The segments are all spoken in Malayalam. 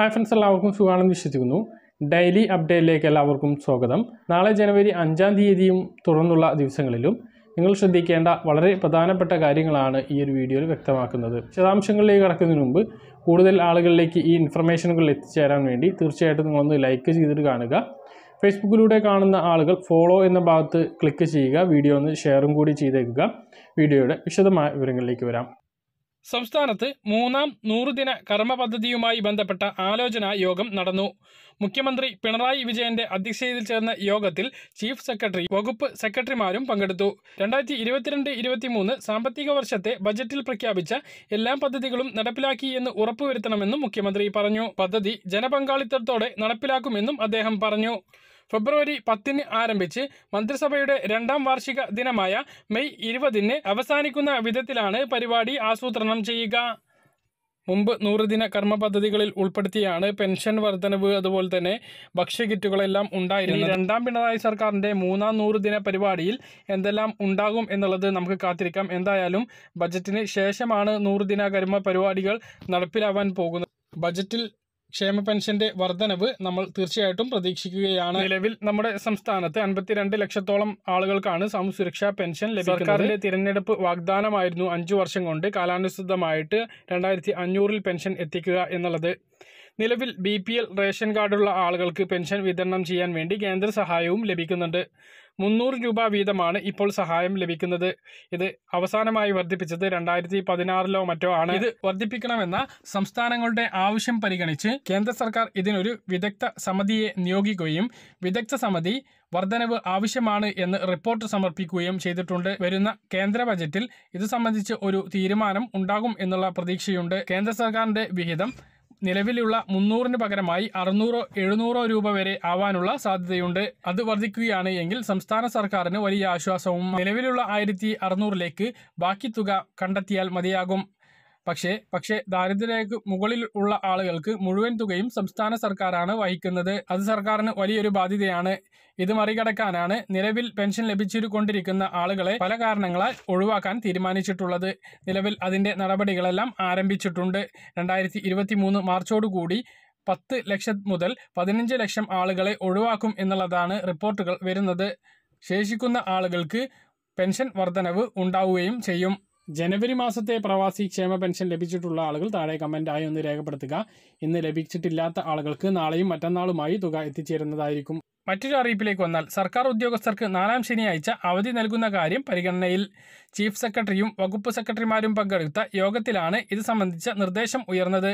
ഹായ് ഫ്രണ്ട്സ് എല്ലാവർക്കും സുഖമാണെന്ന് വിശ്വസിക്കുന്നു. ഡെയിലി അപ്ഡേറ്റിലേക്ക് എല്ലാവർക്കും സ്വാഗതം. നാളെ ജനുവരി അഞ്ചാം തീയതിയും തുടർന്നുള്ള ദിവസങ്ങളിലും നിങ്ങൾ ശ്രദ്ധിക്കേണ്ട വളരെ പ്രധാനപ്പെട്ട കാര്യങ്ങളാണ് ഈ ഒരു വീഡിയോയിൽ വ്യക്തമാക്കുന്നത്. വിശദാംശങ്ങളിലേക്ക് കടക്കുന്നതിന് മുമ്പ് കൂടുതൽ ആളുകളിലേക്ക് ഈ ഇൻഫർമേഷനുകൾ എത്തിച്ചേരാൻ വേണ്ടി തീർച്ചയായിട്ടും നിങ്ങളൊന്ന് ലൈക്ക് ചെയ്തിട്ട് കാണുക. ഫേസ്ബുക്കിലൂടെ കാണുന്ന ആളുകൾ ഫോളോ എന്ന ഭാഗത്ത് ക്ലിക്ക് ചെയ്യുക. വീഡിയോ ഒന്ന് ഷെയറും കൂടി ചെയ്തേക്കുക. വീഡിയോയുടെ വിശദമായ വിവരങ്ങളിലേക്ക് വരാം. സംസ്ഥാനത്ത് മൂന്നാം നൂറുദിന കർമ്മ പദ്ധതിയുമായി ബന്ധപ്പെട്ട ആലോചനാ യോഗം നടന്നു. മുഖ്യമന്ത്രി പിണറായി വിജയന്റെ അധ്യക്ഷതയിൽ ചേർന്ന യോഗത്തിൽ ചീഫ് സെക്രട്ടറി വകുപ്പ് സെക്രട്ടറിമാരും പങ്കെടുത്തു. രണ്ടായിരത്തി ഇരുപത്തിരണ്ട് ഇരുപത്തിമൂന്ന് സാമ്പത്തിക വർഷത്തെ ബജറ്റിൽ പ്രഖ്യാപിച്ച എല്ലാ പദ്ധതികളും നടപ്പിലാക്കി എന്ന് ഉറപ്പുവരുത്തണമെന്നും മുഖ്യമന്ത്രി പറഞ്ഞു. പദ്ധതി ജനപങ്കാളിത്തത്തോടെ നടപ്പിലാക്കുമെന്നും അദ്ദേഹം പറഞ്ഞു. ഫെബ്രുവരി പത്തിന് ആരംഭിച്ച് മന്ത്രിസഭയുടെ രണ്ടാം വാർഷിക ദിനമായ മെയ് ഇരുപതിന് അവസാനിക്കുന്ന വിധത്തിലാണ് പരിപാടി ആസൂത്രണം ചെയ്യുക. മുമ്പ് നൂറുദിന കർമ്മ പദ്ധതികളിൽ ഉൾപ്പെടുത്തിയാണ് പെൻഷൻ വർധനവ് അതുപോലെ തന്നെ ഭക്ഷ്യകിറ്റുകളെല്ലാം ഉണ്ടായിരുന്നത്. രണ്ടാം പിണറായി സർക്കാരിന്റെ മൂന്നാം നൂറുദിന പരിപാടിയിൽ എന്തെല്ലാം ഉണ്ടാകും എന്നുള്ളത് നമുക്ക് കാത്തിരിക്കാം. എന്തായാലും ബജറ്റിന് ശേഷമാണ് നൂറുദിന കർമ്മ പരിപാടികൾ നടപ്പിലാവാൻ പോകുന്നത്. ബജറ്റിൽ ക്ഷേമ പെൻഷന്റെ വർധനവ് നമ്മൾ തീർച്ചയായിട്ടും പ്രതീക്ഷിക്കുകയാണ്. നിലവിൽ നമ്മുടെ സംസ്ഥാനത്ത് അൻപത്തിരണ്ട് ലക്ഷത്തോളം ആളുകൾക്കാണ് സാമൂഹ്യ സുരക്ഷാ പെൻഷൻ ലഭിക്കുന്നത്. സർക്കാരിന്റെ തിരഞ്ഞെടുപ്പ് വാഗ്ദാനമായിരുന്നു അഞ്ചു വർഷം കൊണ്ട്. കാലാനുസൃതമായിട്ട് രണ്ടായിരത്തി അഞ്ഞൂറിൽ പെൻഷൻ എത്തിക്കുക എന്നുള്ളത്. നിലവിൽ ബി റേഷൻ കാർഡുള്ള ആളുകൾക്ക് പെൻഷൻ വിതരണം ചെയ്യാൻ വേണ്ടി കേന്ദ്ര സഹായവും ലഭിക്കുന്നുണ്ട്. മുന്നൂറ് രൂപ വീതമാണ് ഇപ്പോൾ സഹായം ലഭിക്കുന്നത്. ഇത് അവസാനമായി വർദ്ധിപ്പിച്ചത് രണ്ടായിരത്തി പതിനാറിലോ മറ്റോ ആണ്. ഇത് വർദ്ധിപ്പിക്കണമെന്ന സംസ്ഥാനങ്ങളുടെ ആവശ്യം പരിഗണിച്ച് കേന്ദ്ര സർക്കാർ ഇതിനൊരു വിദഗ്ധ സമിതിയെ നിയോഗിക്കുകയും വിദഗ്ധ സമിതി വർധനവ് ആവശ്യമാണ് എന്ന് റിപ്പോർട്ട് സമർപ്പിക്കുകയും ചെയ്തിട്ടുണ്ട്. വരുന്ന കേന്ദ്ര ബജറ്റിൽ ഇത് സംബന്ധിച്ച് ഒരു തീരുമാനം ഉണ്ടാകും എന്നുള്ള പ്രതീക്ഷയുണ്ട്. കേന്ദ്ര സർക്കാരിന്റെ വിഹിതം നിലവിലുള്ള മുന്നൂറിന് പകരമായി അറുന്നൂറോ എഴുന്നൂറോ രൂപ വരെ ആവാനുള്ള സാധ്യതയുണ്ട്. അത് വർദ്ധിക്കുകയാണ് എങ്കിൽ സംസ്ഥാന സർക്കാരിന് വലിയ ആശ്വാസവും നിലവിലുള്ള ആയിരത്തി അറുന്നൂറിലേക്ക് ബാക്കി തുക കണ്ടെത്തിയാൽ മതിയാകും. പക്ഷേ പക്ഷേ ദാരിദ്ര്യരേഖ മുകളിൽ ഉള്ള ആളുകൾക്ക് മുഴുവൻ തുകയും സംസ്ഥാന സർക്കാരാണ് വഹിക്കുന്നത്. അത് സർക്കാരിന് വലിയൊരു ബാധ്യതയാണ്. ഇത് മറികടക്കാനാണ് നിലവിൽ പെൻഷൻ ലഭിച്ചുകൊണ്ടിരിക്കുന്ന ആളുകളെ പല കാരണങ്ങളാൽ ഒഴിവാക്കാൻ തീരുമാനിച്ചിട്ടുള്ളത്. നിലവിൽ അതിന്റെ നടപടികളെല്ലാം ആരംഭിച്ചിട്ടുണ്ട്. രണ്ടായിരത്തി ഇരുപത്തി മൂന്ന് മാർച്ചോടുകൂടി പത്ത് ലക്ഷം മുതൽ പതിനഞ്ച് ലക്ഷം ആളുകളെ ഒഴിവാക്കും എന്നുള്ളതാണ് റിപ്പോർട്ടുകൾ വരുന്നത്. ശേഷിക്കുന്ന ആളുകൾക്ക് പെൻഷൻ വർധനവ് ഉണ്ടാവുകയും ചെയ്യും. ജനുവരി മാസത്തെ പ്രവാസി ക്ഷേമ പെൻഷൻ ലഭിച്ചിട്ടുള്ള ആളുകൾ താഴെ കമന്റായി ഒന്ന് രേഖപ്പെടുത്തുക. ഇന്ന് ലഭിച്ചിട്ടില്ലാത്ത ആളുകൾക്ക് നാളെയും മറ്റന്നാളുമായി തുക എത്തിച്ചേരുന്നതായിരിക്കും. മറ്റൊരു അറിയിപ്പിലേക്ക് വന്നാൽ സർക്കാർ ഉദ്യോഗസ്ഥർക്ക് നാലാം ശനിയാഴ്ച അവധി നൽകുന്ന കാര്യം പരിഗണനയിൽ. ചീഫ് സെക്രട്ടറിയും വകുപ്പ് സെക്രട്ടറിമാരും പങ്കെടുത്ത യോഗത്തിലാണ് ഇത് സംബന്ധിച്ച നിർദ്ദേശം ഉയർന്നത്.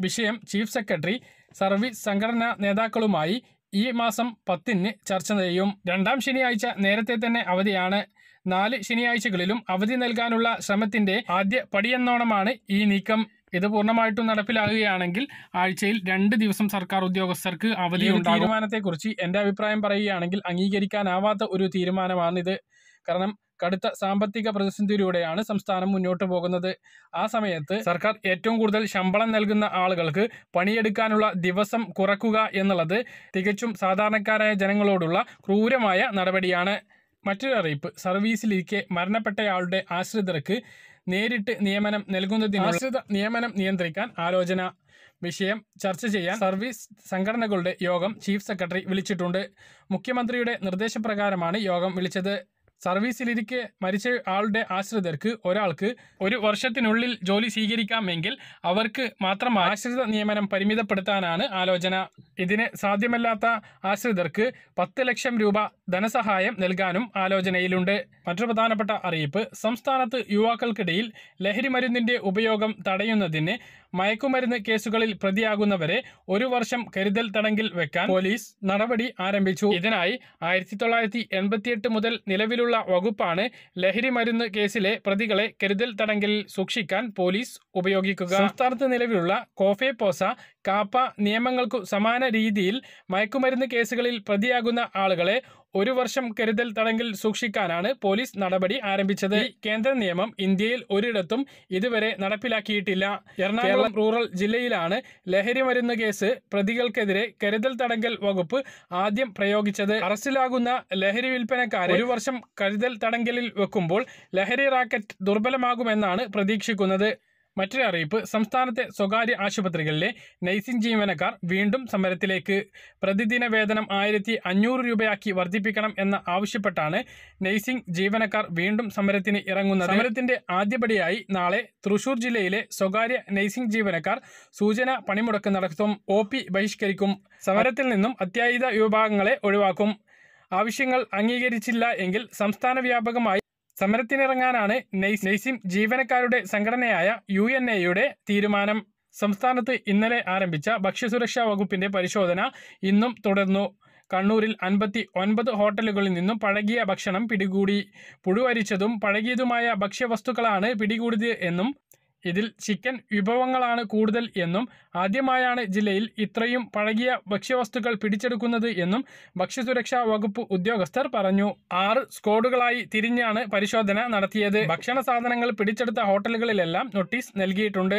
വിഷയം ചീഫ് സെക്രട്ടറി സർവീസ് സംഘടനാ നേതാക്കളുമായി ഈ മാസം പത്തിന് ചർച്ച ചെയ്യും. രണ്ടാം ശനിയാഴ്ച നേരത്തെ തന്നെ അവധിയാണ്. നാല് ശനിയാഴ്ചകളിലും അവധി നൽകാനുള്ള ശ്രമത്തിന്റെ ആദ്യ പടിയെന്നോണമാണ് ഈ നീക്കം. ഇത് പൂർണമായിട്ടും നടപ്പിലാകുകയാണെങ്കിൽ ആഴ്ചയിൽ രണ്ട് ദിവസം സർക്കാർ ഉദ്യോഗസ്ഥർക്ക് അവധി തീരുമാനത്തെക്കുറിച്ച് എന്റെ അഭിപ്രായം പറയുകയാണെങ്കിൽ അംഗീകരിക്കാനാവാത്ത ഒരു തീരുമാനമാണിത്. കാരണം കടുത്ത സാമ്പത്തിക പ്രതിസന്ധിയിലൂടെയാണ് സംസ്ഥാനം മുന്നോട്ട് പോകുന്നത്. ആ സമയത്ത് സർക്കാർ ഏറ്റവും കൂടുതൽ ശമ്പളം നൽകുന്ന ആളുകൾക്ക് പണിയെടുക്കാനുള്ള ദിവസം കുറക്കുക എന്നുള്ളത് തികച്ചും സാധാരണക്കാരായ ജനങ്ങളോടുള്ള ക്രൂരമായ നടപടിയാണ്. മറ്റൊരു അറിയിപ്പ്. സർവീസിലിരിക്കെ മരണപ്പെട്ടയാളുടെ ആശ്രിതർക്ക് നേരിട്ട് നിയമനം നൽകുന്നതിന് ആശ്രിത നിയമനം നിയന്ത്രിക്കാൻ ആലോചന വിഷയം ചർച്ച ചെയ്യാൻ സർവീസ് സംഘടനകളുടെ യോഗം ചീഫ് സെക്രട്ടറി വിളിച്ചിട്ടുണ്ട്. മുഖ്യമന്ത്രിയുടെ നിർദ്ദേശപ്രകാരമാണ് യോഗം വിളിച്ചത്. സർവീസിലിരിക്കെ മരിച്ച ആളുടെ ആശ്രിതർക്ക് ഒരാൾക്ക് ഒരു വർഷത്തിനുള്ളിൽ ജോലി സ്വീകരിക്കാമെങ്കിൽ അവർക്ക് മാത്രം ആശ്രിത നിയമനം പരിമിതപ്പെടുത്താനാണ് ആലോചന. ഇതിന് സാധ്യമല്ലാത്ത ആശ്രിതർക്ക് പത്ത് ലക്ഷം രൂപ ധനസഹായം നൽകാനും ആലോചനയിലുണ്ട്. മറ്റൊരു പ്രധാനപ്പെട്ട അറിയിപ്പ് സംസ്ഥാനത്ത് യുവാക്കൾക്കിടയിൽ ലഹരി മരുന്നിന്റെ ഉപയോഗം തടയുന്നതിന് മയക്കുമരുന്ന് കേസുകളിൽ പ്രതിയാകുന്നവരെ ഒരു വർഷം കരുതൽ തടങ്കിൽ വെക്കാൻ പോലീസ് നടപടി ആരംഭിച്ചു. ഇതിനായി ആയിരത്തി തൊള്ളായിരത്തി എൺപത്തിയെട്ട് മുതൽ നിലവിലുള്ള വകുപ്പാണ് ലഹരി മരുന്ന് കേസിലെ പ്രതികളെ കരുതൽ തടങ്കലിൽ സൂക്ഷിക്കാൻ പോലീസ് ഉപയോഗിക്കുക. സംസ്ഥാനത്ത് നിലവിലുള്ള കോഫെ പോസ കാപ്പ നിയമങ്ങൾക്കു സമാന രീതിയിൽ മയക്കുമരുന്ന് കേസുകളിൽ പ്രതിയാകുന്ന ആളുകളെ ഒരു വർഷം കരുതൽ തടങ്കിൽ സൂക്ഷിക്കാനാണ് പോലീസ് നടപടി ആരംഭിച്ചത്. കേന്ദ്ര നിയമം ഇന്ത്യയിൽ ഒരിടത്തും ഇതുവരെ നടപ്പിലാക്കിയിട്ടില്ല. എറണാകുളം റൂറൽ ജില്ലയിലാണ് ലഹരി മരുന്ന് കേസ് പ്രതികൾക്കെതിരെ കരുതൽ തടങ്കൽ വകുപ്പ് ആദ്യം പ്രയോഗിച്ചത്. അറസ്റ്റിലാകുന്ന ലഹരി വിൽപ്പനക്കാരെ ഒരു വർഷം കരുതൽ തടങ്കലിൽ വെക്കുമ്പോൾ ലഹരി റാക്കറ്റ് ദുർബലമാകുമെന്നാണ് പ്രതീക്ഷിക്കുന്നത്. മറ്റൊരു അറിയിപ്പ്. സംസ്ഥാനത്തെ സ്വകാര്യ ആശുപത്രികളിലെ നഴ്സിംഗ് ജീവനക്കാർ വീണ്ടും സമരത്തിലേക്ക്. പ്രതിദിന വേതനം ആയിരത്തി അഞ്ഞൂറ് രൂപയാക്കി വർദ്ധിപ്പിക്കണം എന്ന ആവശ്യപ്പെട്ടാണ് നഴ്സിംഗ് ജീവനക്കാർ വീണ്ടും സമരത്തിന് ഇറങ്ങുന്നത്. സമരത്തിന്റെ ആദ്യപടിയായി നാളെ തൃശൂർ ജില്ലയിലെ സ്വകാര്യ നഴ്സിംഗ് ജീവനക്കാർ സൂചന പണിമുടക്ക് നടത്തും. ഒ പി ബഹിഷ്കരിക്കും. സമരത്തിൽ നിന്നും അത്യാഹിത വിഭാഗങ്ങളെ ഒഴിവാക്കും. ആവശ്യങ്ങൾ അംഗീകരിച്ചില്ല എങ്കിൽ സംസ്ഥാന വ്യാപകമായി സമരത്തിനിറങ്ങാനാണ് നെയ്സ് നെയ്സിം ജീവനക്കാരുടെ സംഘടനയായ യു എൻ എയുടെ തീരുമാനം. സംസ്ഥാനത്ത് ഇന്നലെ ആരംഭിച്ച ഭക്ഷ്യസുരക്ഷാ വകുപ്പിന്റെ പരിശോധന ഇന്നും തുടർന്നു. കണ്ണൂരിൽ അൻപത്തി ഒൻപത് ഹോട്ടലുകളിൽ നിന്നും പഴകിയ ഭക്ഷണം പിടികൂടി. പുഴുവരിച്ചതും പഴകിയതുമായ ഭക്ഷ്യവസ്തുക്കളാണ് പിടികൂടിയത് എന്നും ഇതിൽ ചിക്കൻ വിഭവങ്ങളാണ് കൂടുതൽ എന്നും ആദ്യമായാണ് ജില്ലയിൽ ഇത്രയും പഴകിയ ഭക്ഷ്യവസ്തുക്കൾ പിടിച്ചെടുക്കുന്നത് എന്നും ഭക്ഷ്യസുരക്ഷാ വകുപ്പ് ഉദ്യോഗസ്ഥർ പറഞ്ഞു. ആറ് സ്ക്വാഡുകളായി തിരിഞ്ഞാണ് പരിശോധന നടത്തിയത്. ഭക്ഷണ സാധനങ്ങൾ പിടിച്ചെടുത്ത ഹോട്ടലുകളിലെല്ലാം നോട്ടീസ് നൽകിയിട്ടുണ്ട്.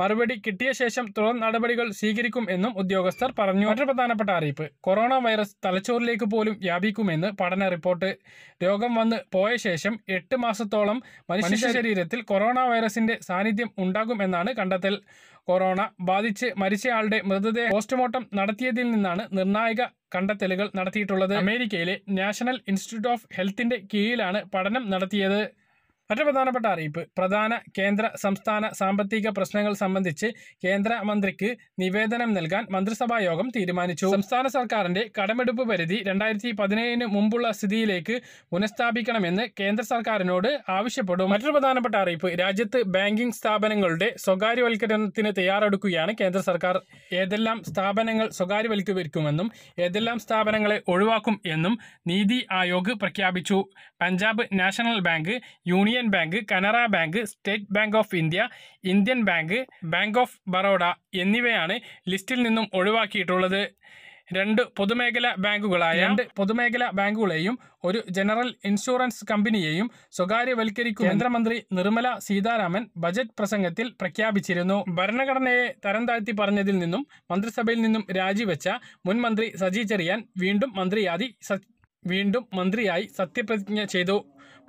മറുപടി കിട്ടിയ ശേഷം തുടർ നടപടികൾ സ്വീകരിക്കും എന്നും ഉദ്യോഗസ്ഥർ പറഞ്ഞു. മറ്റൊരു പ്രധാനപ്പെട്ട അറിയിപ്പ്. കൊറോണ വൈറസ് തലച്ചോറിലേക്ക് പോലും വ്യാപിക്കുമെന്ന് പഠന റിപ്പോർട്ട്. രോഗം വന്ന് പോയ ശേഷം എട്ട് മാസത്തോളം മനുഷ്യ ശരീരത്തിൽ കൊറോണ വൈറസിന്റെ സാന്നിധ്യം ഉണ്ടാകും എന്നാണ് കണ്ടെത്തൽ. കൊറോണ ബാധിച്ച് മരിച്ചയാളുടെ മൃതദേഹ പോസ്റ്റ്മോർട്ടം നടത്തിയതിൽ നിന്നാണ് നിർണായക കണ്ടെത്തലുകൾ നടത്തിയിട്ടുള്ളത്. അമേരിക്കയിലെ നാഷണൽ ഇൻസ്റ്റിറ്റ്യൂട്ട് ഓഫ് ഹെൽത്തിന്റെ കീഴിലാണ് പഠനം നടത്തിയത്. മറ്റു പ്രധാനപ്പെട്ട അറിയിപ്പ്. പ്രധാന കേന്ദ്ര സംസ്ഥാന സാമ്പത്തിക പ്രശ്നങ്ങൾ സംബന്ധിച്ച് കേന്ദ്രമന്ത്രിക്ക് നിവേദനം നൽകാൻ മന്ത്രിസഭാ യോഗം തീരുമാനിച്ചു. സംസ്ഥാന സർക്കാരിന്റെ കടമെടുപ്പ് പരിധി രണ്ടായിരത്തി പതിനേഴിന് മുമ്പുള്ള സ്ഥിതിയിലേക്ക് പുനഃസ്ഥാപിക്കണമെന്ന് കേന്ദ്ര സർക്കാരിനോട് ആവശ്യപ്പെടും. മറ്റൊരു പ്രധാനപ്പെട്ട അറിയിപ്പ്. രാജ്യത്ത് ബാങ്കിംഗ് സ്ഥാപനങ്ങളുടെ സ്വകാര്യവൽക്കരണത്തിന് തയ്യാറെടുക്കുകയാണ് കേന്ദ്ര സർക്കാർ. ഏതെല്ലാം സ്ഥാപനങ്ങൾ സ്വകാര്യവൽക്കരിക്കുമെന്നും ഏതെല്ലാം സ്ഥാപനങ്ങളെ ഒഴിവാക്കും എന്നും നീതി ആയോഗ് പ്രഖ്യാപിച്ചു. Punjab national bank union bank Canara bank state bank of India Indian bank bank of Baroda എന്നിവയാണ് ലിസ്റ്റിൽ നിന്നും ഒഴിവാക്കിയിട്ടുള്ളത്. രണ്ട് പൊതുമേഖല ബാങ്കുകളായ രണ്ട് പൊതുമേഖല ബാങ്കുകളെയും ഒരു ജനറൽ ഇൻഷുറൻസ് കമ്പനിയെയും സ്വകാര്യവൽക്കരിക്കും കേന്ദ്രമന്ത്രി നിർമ്മല സീതാരാമൻ ബജറ്റ് പ്രസംഗത്തിൽ പ്രഖ്യാപിച്ചിരുന്നു. ഭരണഘടനയെ തരം താഴ്ത്തി പറഞ്ഞതിൽ നിന്നും മന്ത്രിസഭയിൽ നിന്നും രാജിവെച്ച മുൻ മന്ത്രി സജി ചെറിയാൻ വീണ്ടും മന്ത്രിയാതി വീണ്ടും മന്ത്രിയായി സത്യപ്രതിജ്ഞ ചെയ്തു.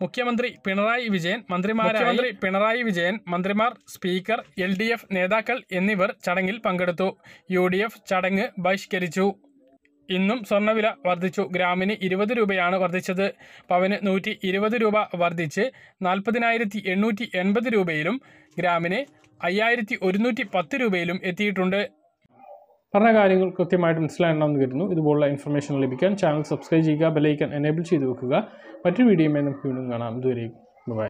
മുഖ്യമന്ത്രി പിണറായി വിജയൻ മന്ത്രിമാരായി മന്ത്രി പിണറായി വിജയൻ മന്ത്രിമാർ സ്പീക്കർ എൽ ഡി എഫ് നേതാക്കൾ എന്നിവർ ചടങ്ങിൽ പങ്കെടുത്തു. യു ഡി എഫ് ചടങ്ങ് ബഹിഷ്കരിച്ചു. ഇന്നും സ്വർണവില വർദ്ധിച്ചു. ഗ്രാമിന് ഇരുപത് രൂപയാണ് വർദ്ധിച്ചത്. പവന് നൂറ്റി ഇരുപത് രൂപ വർദ്ധിച്ച് നാൽപ്പതിനായിരത്തി എണ്ണൂറ്റി എൺപത് രൂപയിലും ഗ്രാമിന് അയ്യായിരത്തി ഒരുന്നൂറ്റി പത്ത് രൂപയിലും എത്തിയിട്ടുണ്ട്. പറഞ്ഞ കാര്യങ്ങൾ കൃത്യമായിട്ട് മനസ്സിലാകണമെന്ന് കരുതുന്നു. ഇതുപോലുള്ള ഇൻഫർമേഷൻ ലഭിക്കാൻ ചാനൽ സബ്സ്ക്രൈബ് ചെയ്യുക ബെലൈക്കൻ എനേബിൾ ചെയ്ത് വെക്കുക. മറ്റൊരു വീഡിയോയുമായി നമുക്ക് വീണ്ടും കാണാം. ഇതുവരെയും ബൈ